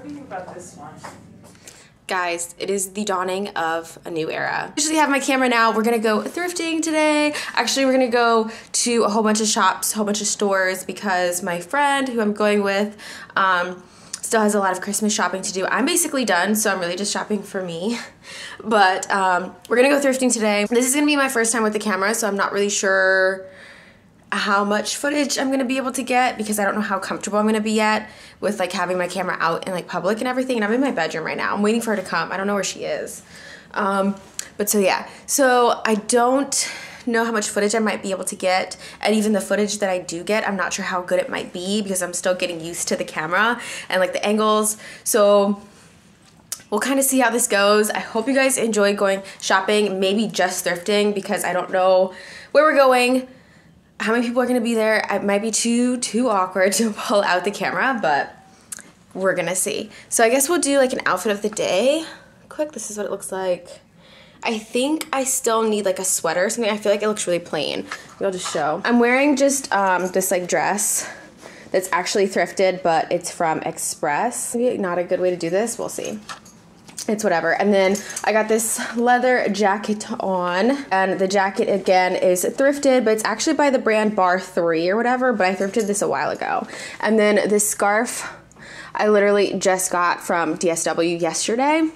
What do you think about this one? Guys, it is the dawning of a new era. I Usually have my camera now. We're gonna go thrifting today. Actually, we're gonna go to a whole bunch of shops, a whole bunch of stores because my friend who I'm going with um, still has a lot of Christmas shopping to do. I'm basically done, so I'm really just shopping for me. But um, we're gonna go thrifting today. This is gonna be my first time with the camera, so I'm not really sure how much footage I'm gonna be able to get because I don't know how comfortable I'm gonna be yet with like having my camera out in like public and everything. And I'm in my bedroom right now. I'm waiting for her to come. I don't know where she is. Um, but so yeah, so I don't know how much footage I might be able to get and even the footage that I do get I'm not sure how good it might be because I'm still getting used to the camera and like the angles so we'll kind of see how this goes I hope you guys enjoy going shopping maybe just thrifting because I don't know where we're going how many people are gonna be there. It might be too, too awkward to pull out the camera, but we're gonna see. So I guess we'll do like an outfit of the day. Quick, this is what it looks like. I think I still need like a sweater or something. I feel like it looks really plain. I'll just show. I'm wearing just um, this like dress that's actually thrifted, but it's from Express. Maybe not a good way to do this, we'll see it's whatever. And then I got this leather jacket on and the jacket again is thrifted, but it's actually by the brand Bar 3 or whatever, but I thrifted this a while ago. And then this scarf I literally just got from DSW yesterday.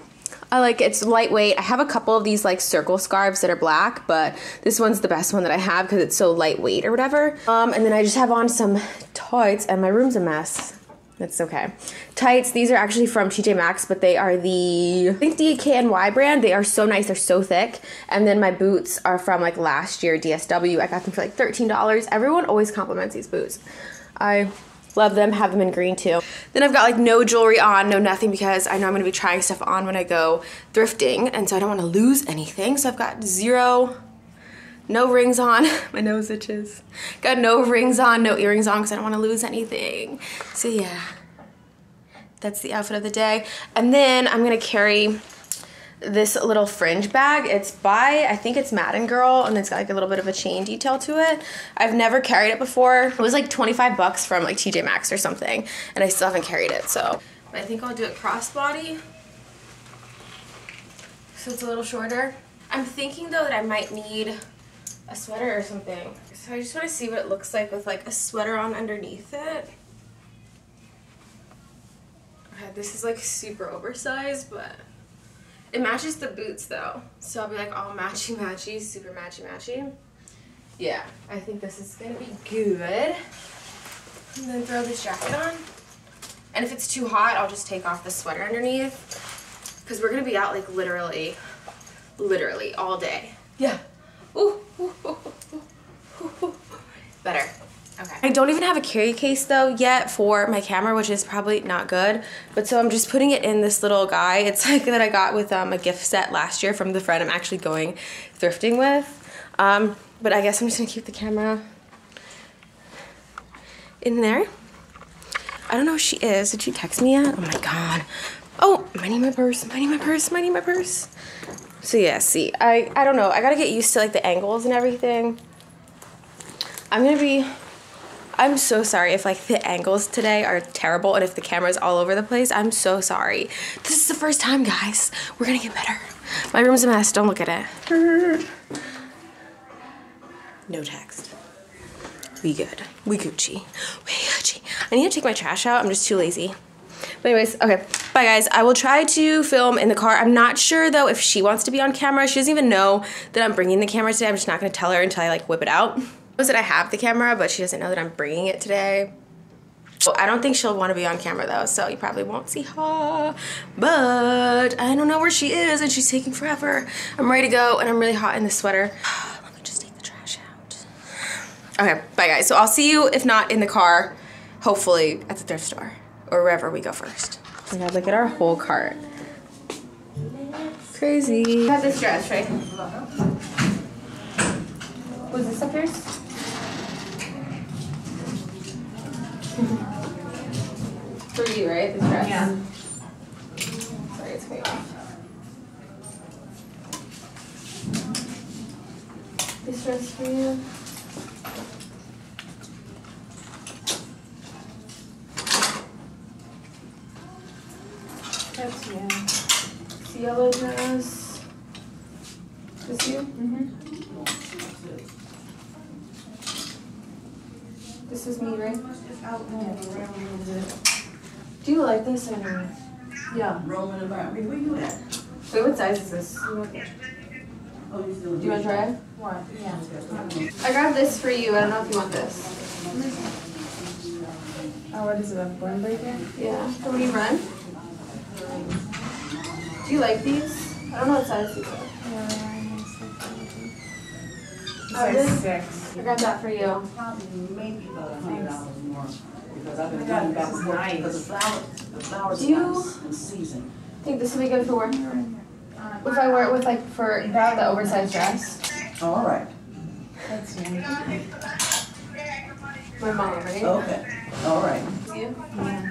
I like it's lightweight. I have a couple of these like circle scarves that are black, but this one's the best one that I have because it's so lightweight or whatever. Um, and then I just have on some tights and my room's a mess. It's okay. Tights, these are actually from TJ Maxx, but they are the, I think DKNY brand. They are so nice, they're so thick. And then my boots are from like last year, DSW. I got them for like $13. Everyone always compliments these boots. I love them, have them in green too. Then I've got like no jewelry on, no nothing because I know I'm gonna be trying stuff on when I go thrifting. And so I don't wanna lose anything. So I've got zero no rings on. My nose itches. Got no rings on, no earrings on because I don't want to lose anything. So yeah, that's the outfit of the day. And then I'm going to carry this little fringe bag. It's by, I think it's Madden Girl, and it's got like a little bit of a chain detail to it. I've never carried it before. It was like 25 bucks from like TJ Maxx or something, and I still haven't carried it, so. I think I'll do it crossbody. So it's a little shorter. I'm thinking though that I might need a sweater or something. So I just want to see what it looks like with like a sweater on underneath it. Okay, this is like super oversized, but it matches the boots though. So I'll be like all matchy matchy, super matchy matchy. Yeah, I think this is gonna be good. And then throw this jacket on. And if it's too hot, I'll just take off the sweater underneath. Because we're gonna be out like literally, literally all day. Yeah. Better. Okay. I don't even have a carry case though yet for my camera, which is probably not good. But so I'm just putting it in this little guy. It's like that I got with um, a gift set last year from the friend I'm actually going thrifting with. Um, but I guess I'm just gonna keep the camera in there. I don't know who she is. Did she text me yet? Oh my god. Oh, I need my purse, I need my purse, I need my purse. So yeah, see, I, I don't know. I gotta get used to like the angles and everything. I'm gonna be, I'm so sorry if like the angles today are terrible and if the camera's all over the place. I'm so sorry. This is the first time, guys. We're gonna get better. My room's a mess. Don't look at it. No text. We good. We Gucci. We Gucci. I need to take my trash out. I'm just too lazy. But anyways, okay. Bye guys. I will try to film in the car. I'm not sure though if she wants to be on camera. She doesn't even know that I'm bringing the camera today. I'm just not going to tell her until I like whip it out. Knows that I have the camera, but she doesn't know that I'm bringing it today. I don't think she'll want to be on camera though, so you probably won't see her. But I don't know where she is and she's taking forever. I'm ready to go and I'm really hot in the sweater. Let me just take the trash out. Okay, bye guys. So I'll see you, if not in the car, hopefully at the thrift store or wherever we go first. Oh my god, look at our whole cart. Crazy. I have this dress, right? Was this up yours? For you, right? This dress? Yeah. Sorry, it's coming off. This dress for you. That's you. The yellow dress. This you? Mm-hmm. This is me, right? Out there, around a little bit. Do you like this or no? Yeah. Rolling about. Where you at? Wait, what size is this? Oh, you. Do you want to try it? What? Yeah. I grabbed this for you. I don't know if you want this. Oh, what is it, a bone breaker? Yeah. How many run? Do you like these? I don't know what size these are. Oh, Size six. I grabbed that for you. Probably maybe about a hundred dollars more. Because I've been my God, going back this and is forth. nice. Because the flowers, the flowers Do you- nice in season. think this would be good for work. If I wear it with like for the oversized dress. Oh, All right. That's you. My mom, right? Okay. All right. You? Yeah.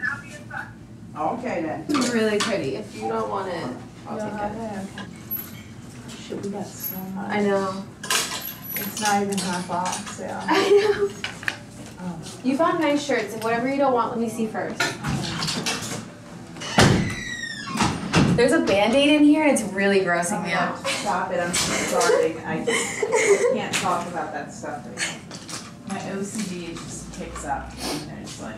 Okay then. It's really pretty. If you don't want it, I'll You don't take have it. it? Okay. Shit, we got so much. I know. It's not even half off, so. I know. Oh. You found nice shirts. And whatever you don't want, let me see first. There's a band-aid in here and it's really grossing me out. Oh, Stop it, I'm so sorry. I can't talk about that stuff. My OCD just picks up and it's like.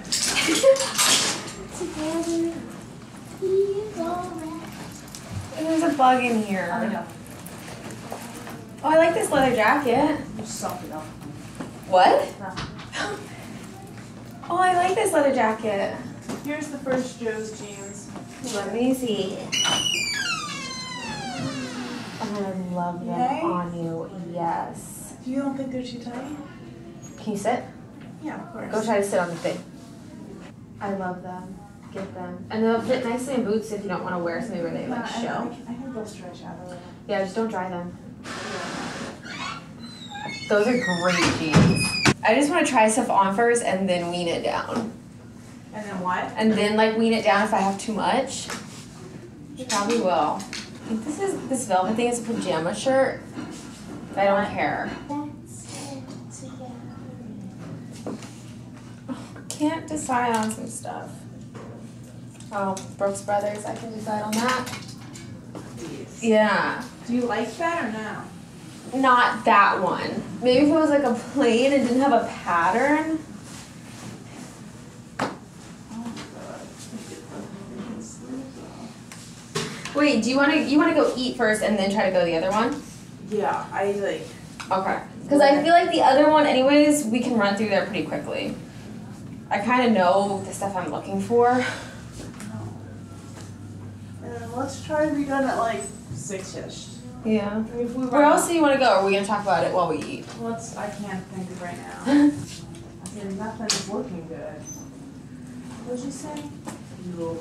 There's a bug in here. know. Oh, I like this leather jacket. You suck it up. What? Oh, I like this leather jacket. Here's the first Joe's jeans. Let me see. I love them Yay. on you. Yes. Do you don't think they're too tight? Can you sit? Yeah, of course. Go try to sit on the thing. I love them. Get them. And they'll fit nicely in boots if you don't want to wear something where they like I- show. I, I think they'll stretch out a little. Yeah, just don't dry them. Those are great jeans. I just want to try stuff on first and then wean it down. And then what? And then like wean it down if I have too much. Which probably will. I think this is this velvet thing is a pajama shirt. I don't care. Can't decide on some stuff. Oh, Brooks Brothers, I can decide on that. Yeah. Do you like that or no? Not that one. Maybe if it was like a plain and didn't have a pattern. Wait, do you want to you want to go eat first and then try to go the other one? Yeah, I like. Okay. Because I feel like the other one, anyways, we can run through there pretty quickly. I kind of know the stuff I'm looking for. Let's try to be done at like six-ish. Yeah. If we Where else do you want to go? Or are we gonna talk about it while we eat? Let's. I can't think of right now. I mean, nothing's looking good. What'd you say? Oh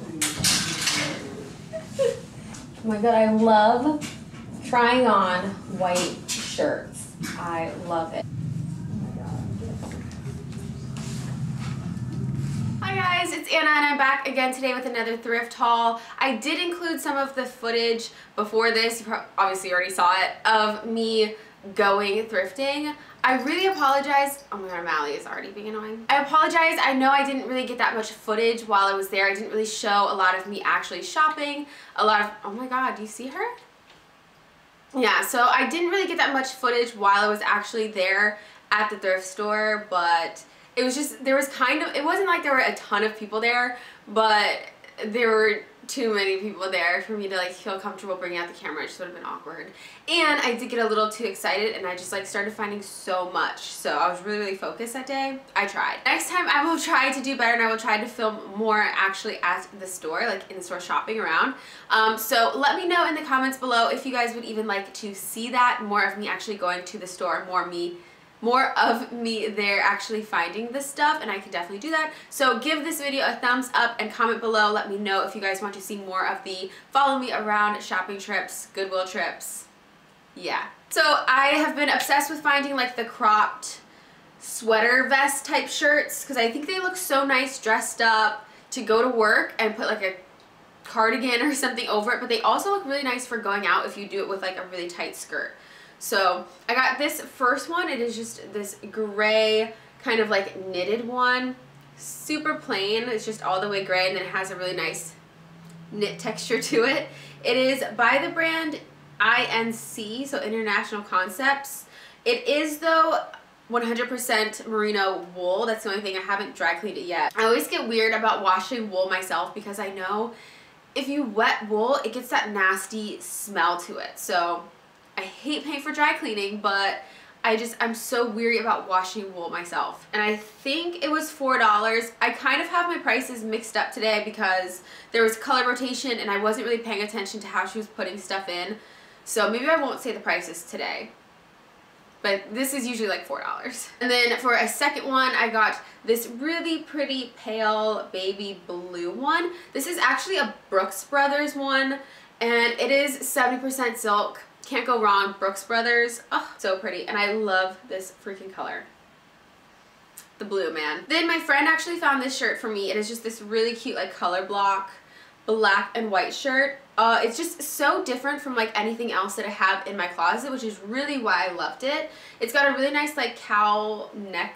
my god, I love trying on white shirts. I love it. Hi guys, it's Anna and I'm back again today with another thrift haul. I did include some of the footage before this, you obviously already saw it, of me going thrifting. I really apologize. Oh my god, Mally is already being annoying. I apologize. I know I didn't really get that much footage while I was there. I didn't really show a lot of me actually shopping. A lot of, oh my god, do you see her? Yeah, so I didn't really get that much footage while I was actually there at the thrift store, but it was just, there was kind of, it wasn't like there were a ton of people there, but there were too many people there for me to like feel comfortable bringing out the camera. It just would have been awkward. And I did get a little too excited and I just like started finding so much. So I was really, really focused that day. I tried. Next time I will try to do better and I will try to film more actually at the store, like in the store shopping around. Um, so let me know in the comments below if you guys would even like to see that, more of me actually going to the store, more me more of me there actually finding this stuff and I could definitely do that. So give this video a thumbs up and comment below. Let me know if you guys want to see more of the follow me around shopping trips, Goodwill trips. Yeah. So I have been obsessed with finding like the cropped sweater vest type shirts because I think they look so nice dressed up to go to work and put like a cardigan or something over it but they also look really nice for going out if you do it with like a really tight skirt. So I got this first one. It is just this gray kind of like knitted one. Super plain. It's just all the way gray and then it has a really nice knit texture to it. It is by the brand INC, so International Concepts. It is though 100% merino wool. That's the only thing I haven't dry cleaned it yet. I always get weird about washing wool myself because I know if you wet wool, it gets that nasty smell to it. So I hate paying for dry cleaning, but I just, I'm so weary about washing wool myself. And I think it was $4. I kind of have my prices mixed up today because there was color rotation and I wasn't really paying attention to how she was putting stuff in. So maybe I won't say the prices today. But this is usually like $4. And then for a second one, I got this really pretty pale baby blue one. This is actually a Brooks Brothers one and it is 70% silk can't go wrong. Brooks Brothers. Oh, so pretty. And I love this freaking color. The blue, man. Then my friend actually found this shirt for me. It is just this really cute like color block black and white shirt. Uh, it's just so different from like anything else that I have in my closet, which is really why I loved it. It's got a really nice like cowl neck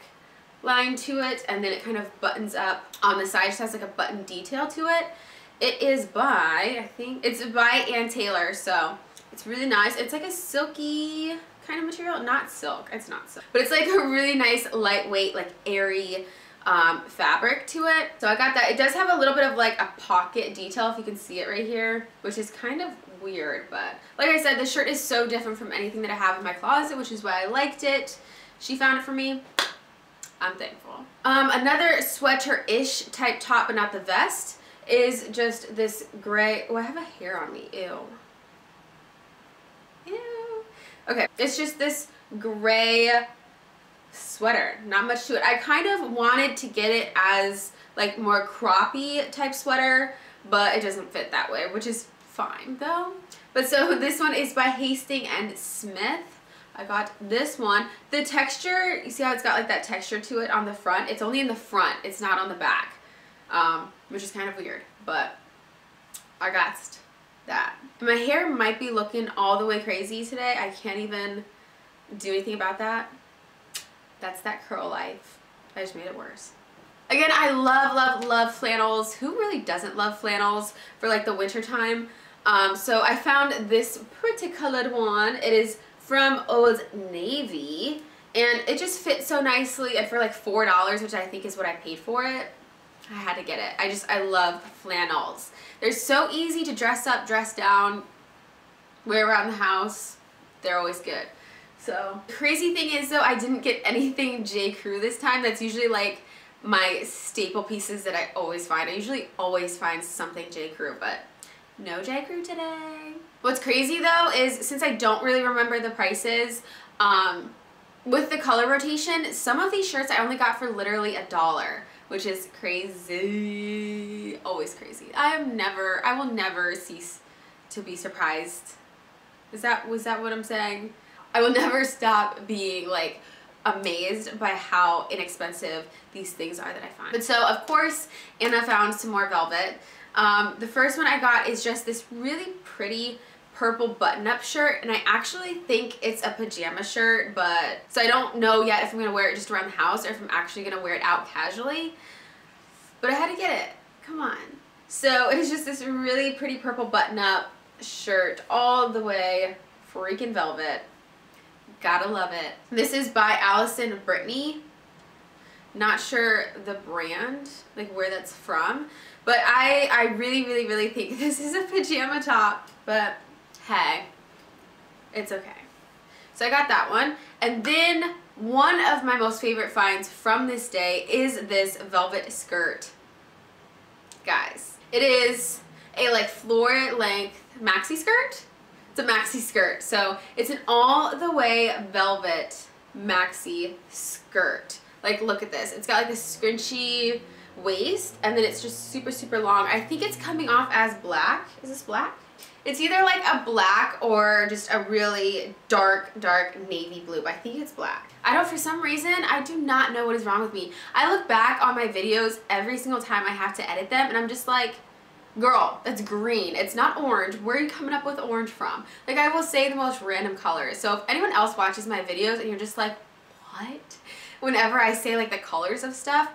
line to it and then it kind of buttons up on the side. It just has like a button detail to it. It is by, I think, it's by Ann Taylor, so it's really nice. It's like a silky kind of material. Not silk. It's not silk. But it's like a really nice, lightweight, like airy um, fabric to it. So I got that. It does have a little bit of like a pocket detail, if you can see it right here, which is kind of weird. But like I said, the shirt is so different from anything that I have in my closet, which is why I liked it. She found it for me. I'm thankful. Um, another sweater-ish type top, but not the vest, is just this gray. Oh, I have a hair on me. Ew. Okay, it's just this gray sweater. Not much to it. I kind of wanted to get it as like more croppy type sweater, but it doesn't fit that way, which is fine though. But so this one is by Hasting and Smith. I got this one. The texture, you see how it's got like that texture to it on the front? It's only in the front. It's not on the back, um, which is kind of weird, but I got that. My hair might be looking all the way crazy today. I can't even do anything about that. That's that curl life. I just made it worse. Again, I love, love, love flannels. Who really doesn't love flannels for like the winter time? Um, so I found this pretty colored one. It is from Old Navy and it just fits so nicely and for like $4, which I think is what I paid for it. I had to get it. I just, I love flannels. They're so easy to dress up, dress down, wear around the house. They're always good. So, crazy thing is though, I didn't get anything J. Crew this time. That's usually like my staple pieces that I always find. I usually always find something J. Crew, but no J. Crew today. What's crazy though is since I don't really remember the prices, um, with the color rotation, some of these shirts I only got for literally a dollar which is crazy. Always crazy. I am never, I will never cease to be surprised. Is that, was that what I'm saying? I will never stop being like amazed by how inexpensive these things are that I find. But so of course Anna found some more velvet. Um, the first one I got is just this really pretty purple button-up shirt and I actually think it's a pajama shirt but so I don't know yet if I'm gonna wear it just around the house or if I'm actually gonna wear it out casually. But I had to get it. Come on. So it's just this really pretty purple button-up shirt all the way freaking velvet. Gotta love it. This is by Allison Brittany not sure the brand like where that's from but I I really really really think this is a pajama top but hey, it's okay. So I got that one. And then one of my most favorite finds from this day is this velvet skirt. Guys, it is a like floor length maxi skirt. It's a maxi skirt. So it's an all the way velvet maxi skirt. Like look at this. It's got like a scrunchy waist and then it's just super super long. I think it's coming off as black. Is this black? It's either like a black or just a really dark, dark navy blue. but I think it's black. I don't, for some reason, I do not know what is wrong with me. I look back on my videos every single time I have to edit them and I'm just like, girl, that's green. It's not orange. Where are you coming up with orange from? Like I will say the most random colors. So if anyone else watches my videos and you're just like, what? Whenever I say like the colors of stuff,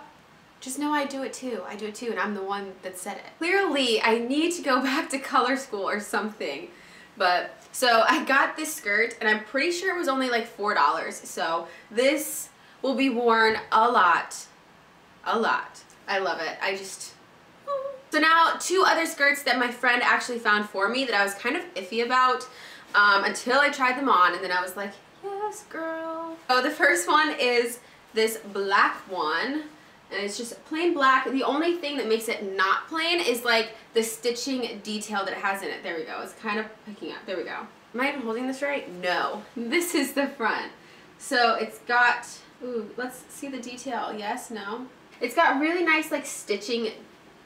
just know I do it too. I do it too, and I'm the one that said it. Clearly, I need to go back to color school or something. But, so I got this skirt, and I'm pretty sure it was only like $4. So this will be worn a lot. A lot. I love it. I just... So now, two other skirts that my friend actually found for me that I was kind of iffy about um, until I tried them on, and then I was like, yes, girl. Oh, the first one is this black one and it's just plain black. The only thing that makes it not plain is like the stitching detail that it has in it. There we go. It's kind of picking up. There we go. Am I even holding this right? No. This is the front. So it's got, ooh, let's see the detail. Yes, no. It's got really nice like stitching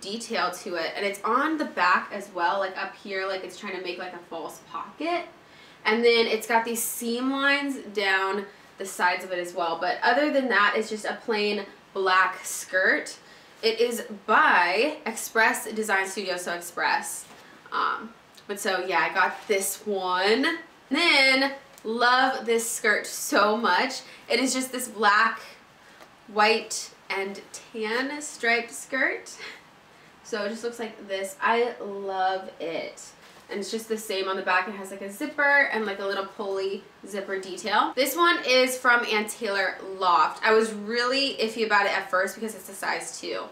detail to it and it's on the back as well like up here like it's trying to make like a false pocket and then it's got these seam lines down the sides of it as well but other than that it's just a plain black skirt. It is by Express Design Studio, so Express. Um, but so yeah, I got this one. And Then love this skirt so much. It is just this black, white, and tan striped skirt. So it just looks like this. I love it and it's just the same on the back. It has like a zipper and like a little pulley zipper detail. This one is from Ann Taylor Loft. I was really iffy about it at first because it's a size 2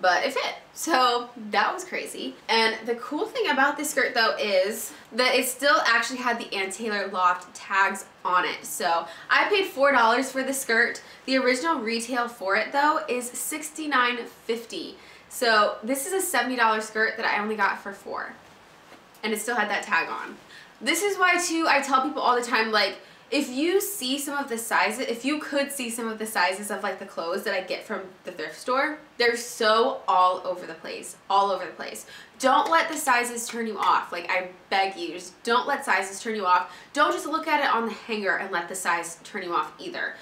but it fit. So that was crazy. And the cool thing about this skirt though is that it still actually had the Ann Taylor Loft tags on it. So I paid $4 for the skirt. The original retail for it though is $69.50. So this is a $70 skirt that I only got for 4 and it still had that tag on. This is why too I tell people all the time like if you see some of the sizes, if you could see some of the sizes of like the clothes that I get from the thrift store, they're so all over the place, all over the place. Don't let the sizes turn you off. Like I beg you, just don't let sizes turn you off. Don't just look at it on the hanger and let the size turn you off either.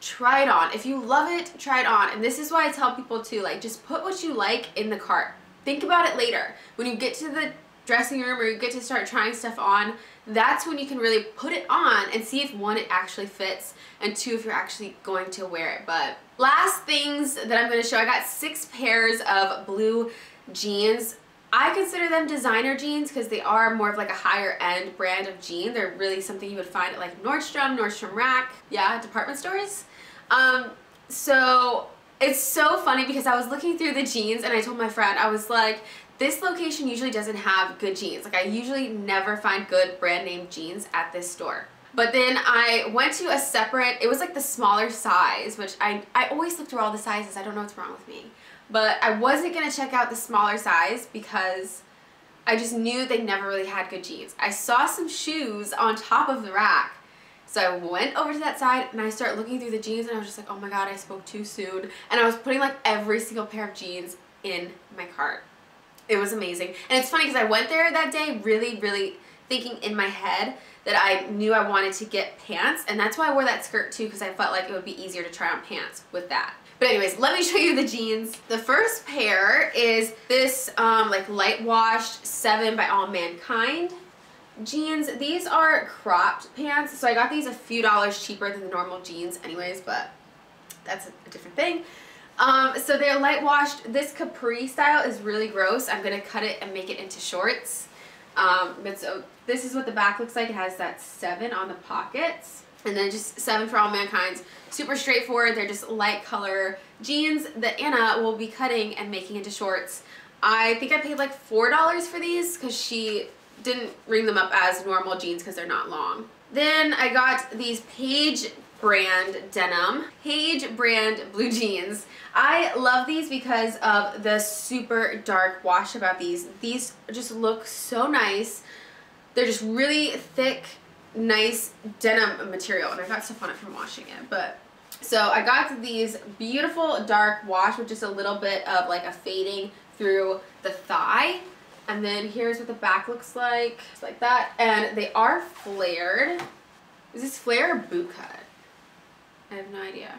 Try it on. If you love it, try it on. And this is why I tell people to like just put what you like in the cart. Think about it later. When you get to the dressing room or you get to start trying stuff on, that's when you can really put it on and see if one, it actually fits, and two, if you're actually going to wear it. But last things that I'm going to show, I got six pairs of blue jeans. I consider them designer jeans because they are more of like a higher end brand of jean. They're really something you would find at like Nordstrom, Nordstrom Rack, yeah, department stores. Um, so it's so funny because I was looking through the jeans and I told my friend, I was like, this location usually doesn't have good jeans. Like I usually never find good brand name jeans at this store. But then I went to a separate, it was like the smaller size, which I, I always look through all the sizes. I don't know what's wrong with me. But I wasn't going to check out the smaller size because I just knew they never really had good jeans. I saw some shoes on top of the rack. So I went over to that side and I started looking through the jeans and I was just like, oh my god, I spoke too soon. And I was putting like every single pair of jeans in my cart. It was amazing. And it's funny because I went there that day really, really thinking in my head that I knew I wanted to get pants. And that's why I wore that skirt too because I felt like it would be easier to try on pants with that. But anyways, let me show you the jeans. The first pair is this um, like light washed 7 by All Mankind jeans. These are cropped pants. So I got these a few dollars cheaper than the normal jeans anyways, but that's a different thing. Um, so they're light washed. This capri style is really gross. I'm going to cut it and make it into shorts. Um, but so this is what the back looks like. It has that seven on the pockets. And then just seven for all mankind's. Super straightforward. They're just light color jeans that Anna will be cutting and making into shorts. I think I paid like $4 for these because she didn't ring them up as normal jeans because they're not long. Then I got these Paige brand denim, Paige brand blue jeans. I love these because of the super dark wash about these. These just look so nice. They're just really thick, nice denim material. And I got stuff on it from washing it. But so I got these beautiful dark wash with just a little bit of like a fading through the thigh. And then here's what the back looks like. Just like that. And they are flared. Is this flare or boot cut? I have no idea.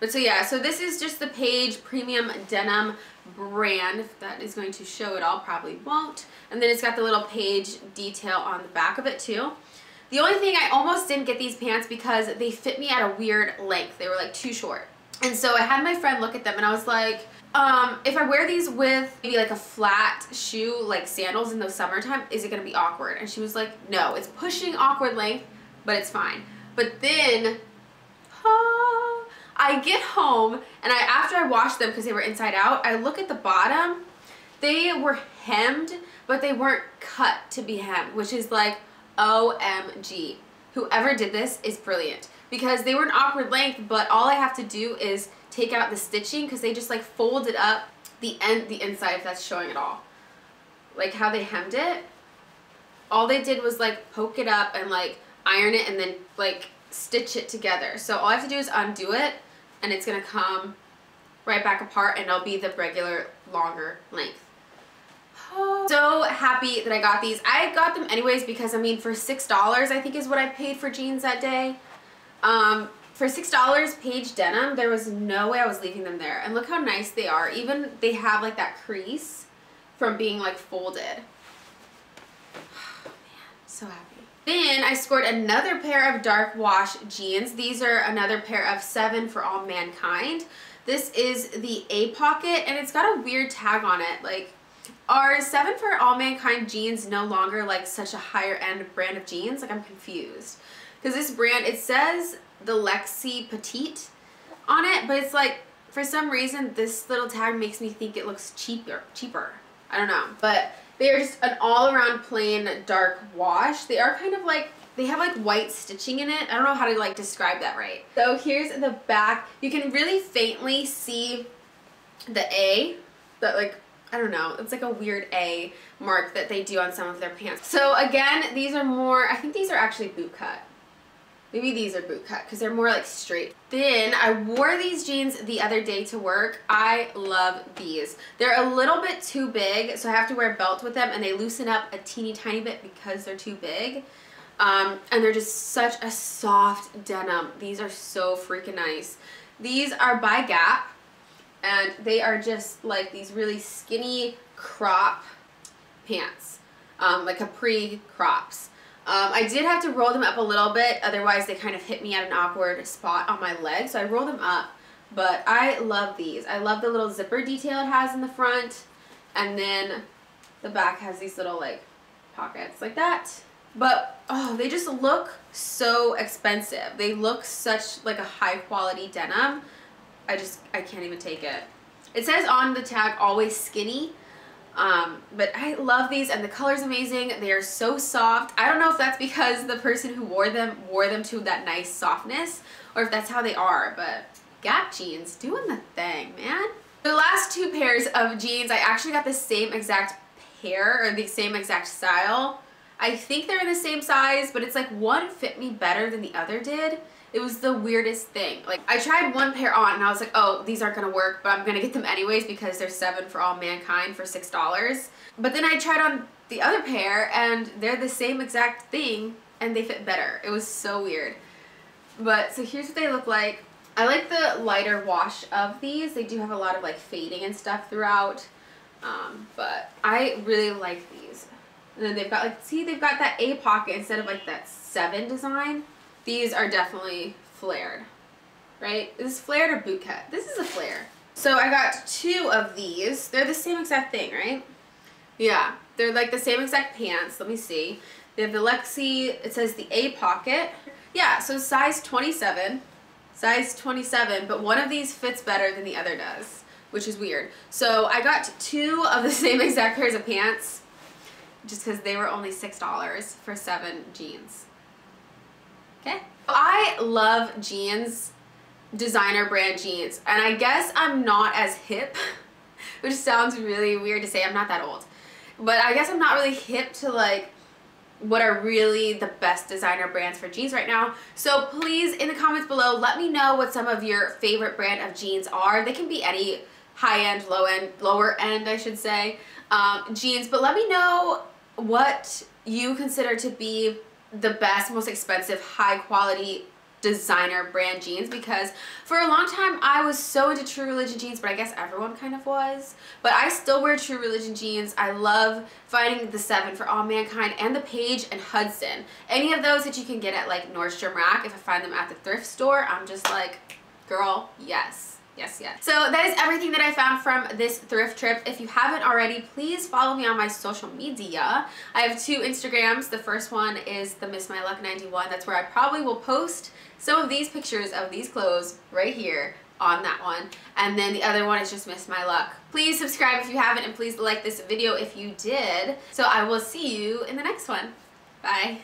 But so yeah, so this is just the Paige Premium Denim brand. If that is going to show it all, probably won't. And then it's got the little Paige detail on the back of it too. The only thing, I almost didn't get these pants because they fit me at a weird length. They were like too short. And so I had my friend look at them and I was like, Um, if I wear these with maybe like a flat shoe, like sandals in the summertime, is it gonna be awkward? And she was like, no, it's pushing awkward length, but it's fine. But then, I get home and I after I washed them because they were inside out, I look at the bottom. They were hemmed, but they weren't cut to be hemmed, which is like OMG. Whoever did this is brilliant because they were an awkward length, but all I have to do is take out the stitching because they just like folded up the end, the inside if that's showing at all. Like how they hemmed it. All they did was like poke it up and like iron it and then like stitch it together. So all I have to do is undo it and it's gonna come right back apart and it'll be the regular longer length. So happy that I got these. I got them anyways because I mean for $6 I think is what I paid for jeans that day. Um, for $6 Paige Denim, there was no way I was leaving them there. And look how nice they are. Even they have like that crease from being like folded. Oh, man, so happy. Then I scored another pair of dark wash jeans. These are another pair of seven for all mankind. This is the A pocket and it's got a weird tag on it. Like are seven for all mankind jeans no longer like such a higher end brand of jeans? Like I'm confused. Because this brand, it says the Lexi Petite on it, but it's like, for some reason, this little tag makes me think it looks cheaper. Cheaper. I don't know. But they are just an all-around plain dark wash. They are kind of like, they have like white stitching in it. I don't know how to like describe that right. So here's the back. You can really faintly see the A, that like I don't know, it's like a weird A mark that they do on some of their pants. So again, these are more, I think these are actually boot cut. Maybe these are boot cut because they're more like straight. Then I wore these jeans the other day to work. I love these. They're a little bit too big, so I have to wear a belt with them and they loosen up a teeny tiny bit because they're too big. Um, and they're just such a soft denim. These are so freaking nice. These are by Gap and they are just like these really skinny crop pants, um, like capri crops. Um, I did have to roll them up a little bit, otherwise they kind of hit me at an awkward spot on my leg, so I rolled them up. But I love these. I love the little zipper detail it has in the front, and then the back has these little like pockets like that. But, oh, they just look so expensive. They look such like a high quality denim. I just, I can't even take it. It says on the tag, always skinny, um, but I love these and the color's amazing. They are so soft. I don't know if that's because the person who wore them wore them to that nice softness or if that's how they are, but Gap jeans doing the thing, man. The last two pairs of jeans, I actually got the same exact pair or the same exact style. I think they're in the same size, but it's like one fit me better than the other did. It was the weirdest thing. Like I tried one pair on and I was like, oh, these aren't gonna work, but I'm gonna get them anyways because they're seven for all mankind for six dollars. But then I tried on the other pair and they're the same exact thing and they fit better. It was so weird. But so here's what they look like. I like the lighter wash of these. They do have a lot of like fading and stuff throughout. Um, but I really like these. And then they've got like, see, they've got that A pocket instead of like that seven design. These are definitely flared, right? Is this flared or boot cut? This is a flare. So I got two of these. They're the same exact thing, right? Yeah, they're like the same exact pants. Let me see. They have the Lexi, it says the A pocket. Yeah, so size 27, size 27, but one of these fits better than the other does, which is weird. So I got two of the same exact pairs of pants just because they were only $6 for seven jeans. Okay. I love jeans, designer brand jeans, and I guess I'm not as hip, which sounds really weird to say, I'm not that old. But I guess I'm not really hip to like what are really the best designer brands for jeans right now. So please, in the comments below, let me know what some of your favorite brand of jeans are. They can be any high-end, low-end, lower end, I should say, um, jeans. But let me know what you consider to be the best, most expensive, high quality designer brand jeans because for a long time I was so into True Religion jeans but I guess everyone kind of was. But I still wear True Religion jeans. I love finding the 7 for All Mankind and the Paige and Hudson. Any of those that you can get at like Nordstrom Rack if I find them at the thrift store I'm just like girl yes Yes, yes. So that is everything that I found from this thrift trip. If you haven't already, please follow me on my social media. I have two Instagrams. The first one is the Miss My Luck 91. That's where I probably will post some of these pictures of these clothes right here on that one. And then the other one is just Miss My Luck. Please subscribe if you haven't and please like this video if you did. So I will see you in the next one. Bye.